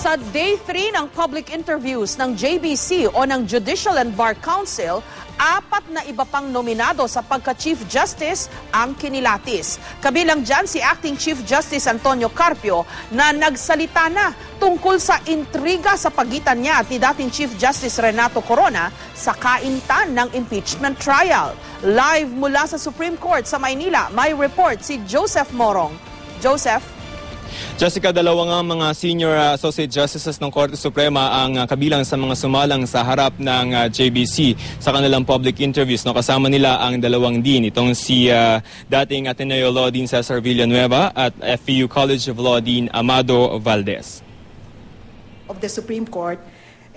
Sa day 3 ng public interviews ng JBC o ng Judicial and Bar Council, apat na iba pang nominado sa pagka-Chief Justice ang kinilatis. Kabilang dyan si Acting Chief Justice Antonio Carpio na nagsalita na tungkol sa intriga sa pagitan niya at dating Chief Justice Renato Corona sa kaintan ng impeachment trial. Live mula sa Supreme Court sa Maynila, may report si Joseph Morong. Joseph? Jessica, dalawa nga mga senior uh, associate justices ng Korte Suprema ang uh, kabilang sa mga sumalang sa harap ng uh, JBC sa kanilang public interviews. No, kasama nila ang dalawang dean, itong si uh, dating Ateneo Law Dean Cesar Villanueva at FEU College of Law Dean Amado Valdez. of the Supreme Court.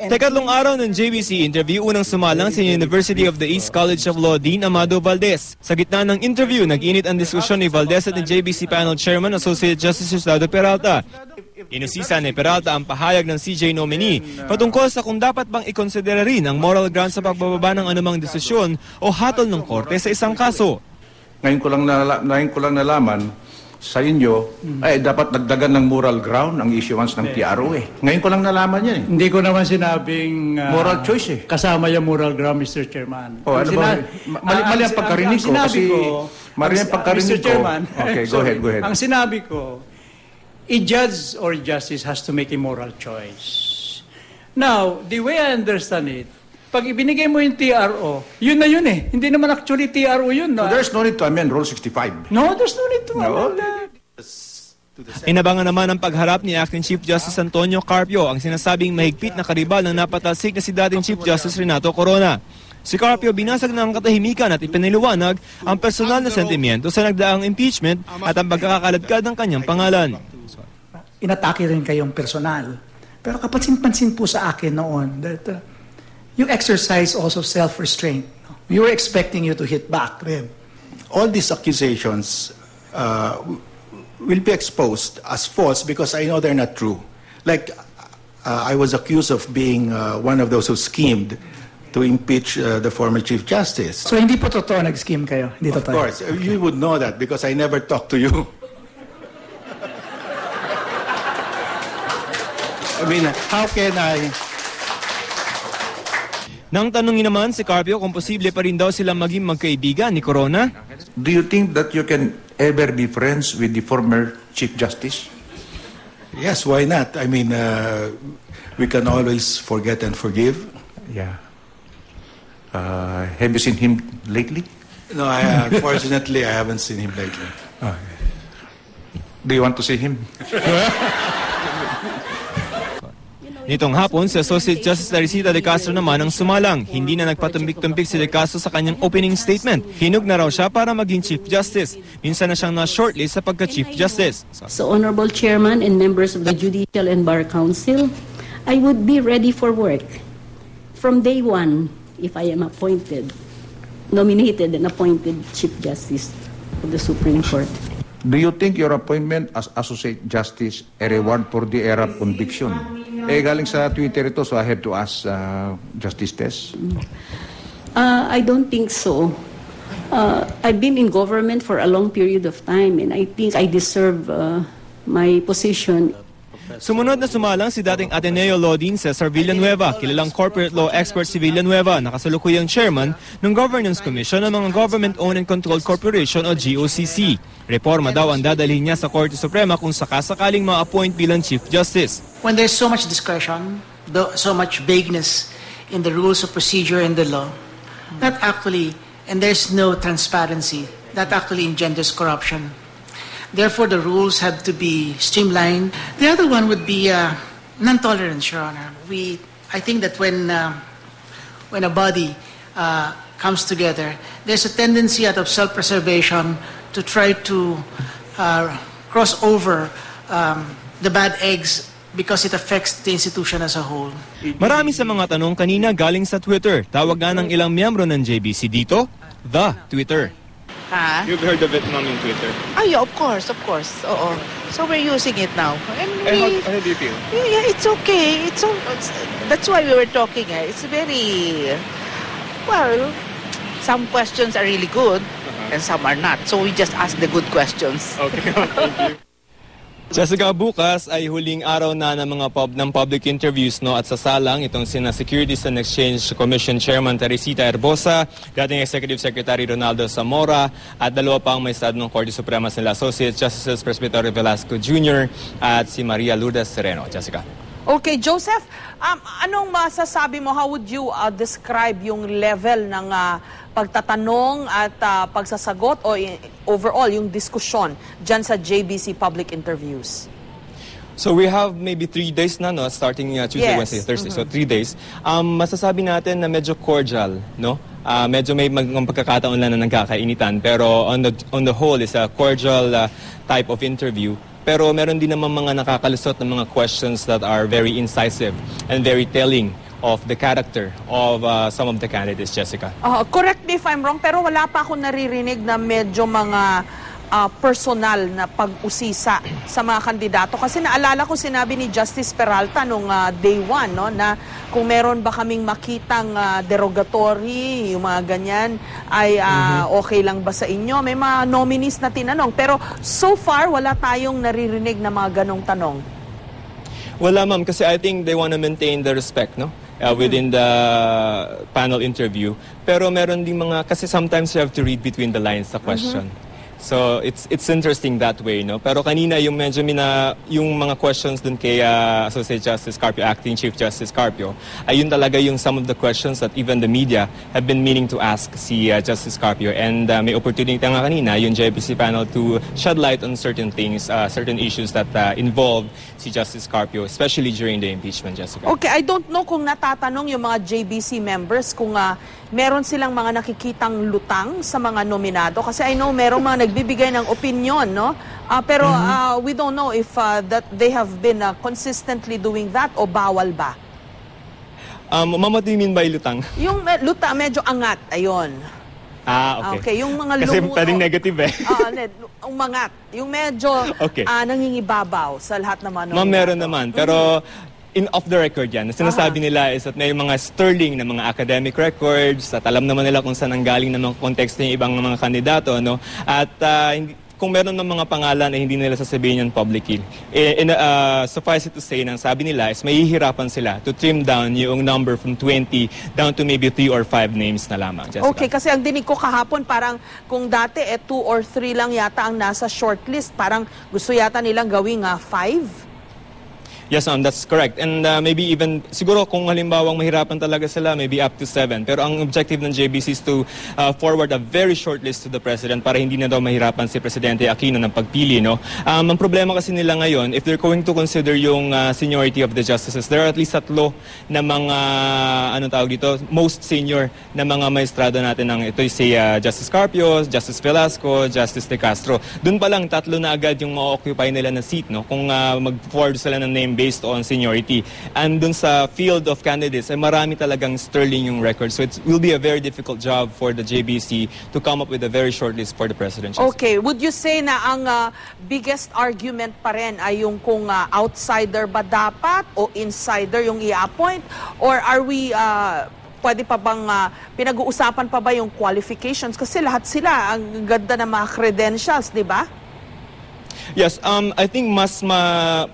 Tekatlong araw ng JBC interview, unang sumalang si University of the East College of Law Dean Amado Valdez. Sa gitna ng interview, nag-init ang diskusyon ni Valdez at ni JBC Panel Chairman Associate Justice Gustavo Peralta. Inusisa ni Peralta ang pahayag ng CJ nominee patungkol sa kung dapat bang ikonsidera rin ang moral grounds sa pagbababa ng anumang desisyon o hatol ng korte sa isang kaso. Ngayon ko lang nala, ngayon ko lang nalaman sa inyo, ay dapat nagdagan ng moral ground ang issuance ng TRO eh. Ngayon ko lang nalaman yan eh. Hindi ko naman sinabing ah, Moral choice eh. kasama yung moral ground, Mr. Chairman. Oh, ano ba? mali- mali ang pagkarinig ko kasi mali ang pagkarinig Mr. ko. Chairman, Okay, go ahead, go ahead. Ang sinabi ko, a judge or justice has to make a moral choice. Now, the way I understand it, pag ibinigay mo yung TRO, yun na yun eh. Hindi naman actually TRO yun. So No, there's no need to amend Rule 65. no there's no need to No. amend that. Inabangan naman ang pagharap ni Acting Chief Justice Antonio Carpio ang sinasabing mahigpit na karibal ng napatalsik na si dating Chief Justice Renato Corona. Si Carpio binasag na ang katahimikan at ipiniliwanag ang personal na sentimiento sa nagdaang impeachment at ang pagkakaladkad ng kanyang pangalan. inatake rin kayong personal. Pero kapansin-pansin po sa akin noon that uh, you exercise also self-restraint. We were expecting you to hit back rin. all these accusations uh, will be exposed as false because I know they're not true. Like, uh, I was accused of being uh, one of those who schemed to impeach uh, the former Chief Justice. So hindi po totoo nag-scheme kayo? Hindi Of totoo? course, you would know that because I never talked to you. I mean, how can I... Nang tanungin naman si Carpio kung posible pa rin daw silang maging magkaibigan ni Corona, Do you think that you can ever be friends with the former Chief Justice? Yes, why not? I mean, uh, we can always forget and forgive. Yeah. Uh, have you seen him lately? No, I, unfortunately, I haven't seen him lately. Do you want to see him? Nitong hapon, si Associate Justice Larisita de Castro naman ang sumalang. Hindi na nagpatumbik-tumbik si de Castro sa kanyang opening statement. Hinug na raw siya para maging Chief Justice. Minsan na siyang na-shortlist sa pagka-Chief Justice. So, Honorable Chairman and members of the Judicial and Bar Council, I would be ready for work from day one if I am appointed, nominated and appointed Chief Justice of the Supreme Court. Do you think your appointment as Associate Justice a reward for the era of conviction? Eh, galing sa Twitter ito, so I have to ask uh, Justice Tess. Uh, I don't think so. Uh, I've been in government for a long period of time and I think I deserve uh, my position Sumunod na sumalang si dating Ateneo Dean Cesar Villanueva, kilalang corporate law expert si Villanueva, nakasalukuyang chairman ng Governance Commission ng mga Government-Owned and Controlled Corporation o GOCC. Reforma daw ang dadalhin niya sa Korte Suprema kung sakasakaling ma-appoint bilang Chief Justice. when there's so much discretion, so much vagueness in the rules of procedure and the law, that actually, and there's no transparency, that actually engenders corruption. Therefore, the rules have to be streamlined. The other one would be uh, non-tolerance, Your Honor. We, I think that when, uh, when a body uh, comes together, there's a tendency out of self-preservation to try to uh, cross over um, the bad eggs because it affects the institution as a whole. Marami sa mga tanong kanina galing sa Twitter. Tawag nga ng ilang miyembro ng JBC dito, The Twitter. Ha? You've heard of it, ma'am, in Twitter. Ah, yeah, of course, of course. Oo. So we're using it now. And we, do you feel? yeah, it's okay. It's, o- it's that's why we were talking. Eh. It's very well. Some questions are really good, and some are not. So we just ask the good questions. Okay, thank you. Jessica, bukas ay huling araw na ng mga pub, ng public interviews no at sasalang itong sina Securities and Exchange Commission Chairman Teresita Herbosa, dating Executive Secretary Ronaldo Zamora at dalawa pang may estado ng Korte Suprema sila Associate Justices Presbyterio Velasco Jr. at si Maria Lourdes Sereno. Jessica. Okay, Joseph, um, anong masasabi mo? How would you uh, describe yung level ng uh, pagtatanong at uh, pagsasagot o overall yung diskusyon dyan sa JBC public interviews? So we have maybe three days na, no? Starting uh, Tuesday, Yes. Wednesday, Thursday. So three days. Um, masasabi natin na medyo cordial, no? Ah, medyo may mag pagkakataon lang na nagkakainitan. Pero on the, on the whole, is a cordial uh, type of interview. Pero meron din naman mga nakakalusot ng mga questions that are very incisive and very telling of the character of uh, some of the candidates, Jessica. Uh, correct me if I'm wrong, pero wala pa ako naririnig na medyo mga uh, personal na pag-usisa sa mga kandidato. Kasi naalala ko sinabi ni Justice Peralta nung uh, day one, no, na kung meron ba kaming makitang uh, derogatory, yung mga ganyan, ay uh, okay lang ba sa inyo? May mga nominees na tinanong. Pero so far, wala tayong naririnig na mga ganong tanong. Wala ma'am, kasi I think they want to maintain the respect, no? Uh, within the panel interview. Pero meron din mga, kasi sometimes you have to read between the lines sa question. So it's it's interesting that way, no? Pero kanina yung medyo mina, yung mga questions dun kay uh, Associate Justice Carpio, Acting Chief Justice Carpio, ayun talaga yung some of the questions that even the media have been meaning to ask si uh, Justice Carpio. And uh, may opportunity nga kanina yung JBC panel to shed light on certain things, uh, certain issues that uh, involve si Justice Carpio, especially during the impeachment, Jessica. Okay, I don't know kung natatanong yung mga JBC members kung ah, meron silang mga nakikitang lutang sa mga nominado. Kasi I know merong mga nagbibigay ng opinion, no? Ah, pero ah, we don't know if ah, that they have been ah, consistently doing that o bawal ba. Um, Mama, do you mean by lutang? Yung eh, luta medyo angat, ayun. Ah, okay. Okay, yung mga Kasi lumu- pwedeng negative eh. Ah, ne- umangat. Yung medyo Okay. ah, nangingibabaw sa lahat ng mga Ma'am, meron naman. Pero in off the record yan. Sinasabi nila is that may mga sterling na mga academic records at alam naman nila kung saan ang galing ng mga konteksto yung ibang mga kandidato. No? At hindi- kung meron ng mga pangalan na hindi nila sasabihin yan publicly, eh, in, ah, suffice it to say, nang sabi nila is mahihirapan sila to trim down yung number from 20 down to maybe 3 or 5 names na lamang. Jessica. Okay, kasi ang dinig ko kahapon parang kung dati eh two or three lang yata ang nasa shortlist, parang gusto yata nilang gawing ah, five. Yes, ma'am, that's correct. And uh, maybe even, siguro kung halimbawang mahirapan talaga sila, maybe up to seven. Pero ang objective ng JBC is to uh, forward a very short list to the President para hindi na daw mahirapan si Presidente Aquino ng pagpili. No? Um, ang problema kasi nila ngayon, if they're going to consider yung uh, seniority of the justices, there are at least tatlo na mga, ano tawag dito, most senior na mga maestrado natin ng ito si uh, Justice Carpio, Justice Velasco, Justice De Castro. Doon pa lang, tatlo na agad yung ma-occupy nila na seat. No? Kung uh, mag-forward sila ng name based on seniority. And dun sa field of candidates, ay marami talagang sterling yung record. So it will be a very difficult job for the JBC to come up with a very short list for the president. Okay, would you say na ang ah, biggest argument pa rin ay yung kung ah, outsider ba dapat o insider yung i-appoint? Or are we... ah, pwede pa bang ah, pinag-uusapan pa ba yung qualifications? Kasi lahat sila, ang ganda ng mga credentials, di ba? Yes, um, I think mas ma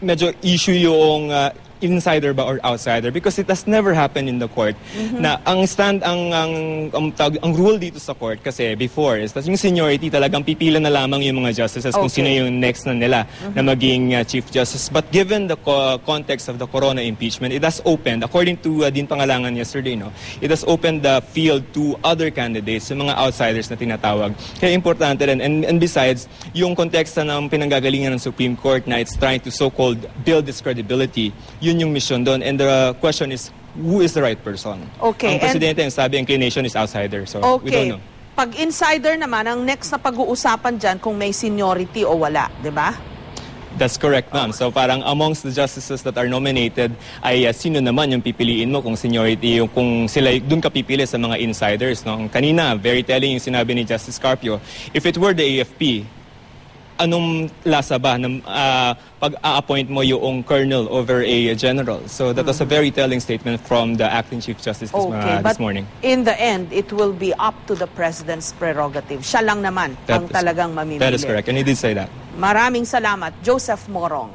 medyo issue yung insider ba or outsider? Because it has never happened in the court na ang stand ang ang ang, tawag- ang rule dito sa court kasi before is that yung seniority talagang pipila na lamang yung mga justices kung Okay. sino yung next na nila na maging uh, chief justice. But given the co- context of the corona impeachment it has opened according to uh, Dean Pangalangan yesterday no it has opened the field to other candidates yung mga outsiders na tinatawag. Kaya importante rin and, and besides yung konteksta ng pinanggagalingan ng Supreme Court na it's trying to so-called build its credibility yun yung mission doon and the question is who is the right person Okay, ang presidente ang sabi inclination is outsider so we Okay. don't know Pag insider naman, ang next na pag-uusapan dyan kung may seniority o wala, di ba? That's correct, ma'am. So parang amongst the justices that are nominated ay uh, sino naman yung pipiliin mo kung seniority yung kung sila doon ka pipili sa mga insiders, no? Kanina, very telling yung sinabi ni Justice Carpio. If it were the AFP, anong lasa ba ng ah, pag-a-appoint mo yung colonel over a general? So that was a very telling statement from the acting chief justice this, Okay, uh, this morning. in the end, it will be up to the president's prerogative. Siya lang naman That ang is- talagang mamimili. That is correct, and he did say that. Maraming salamat, Joseph Morong.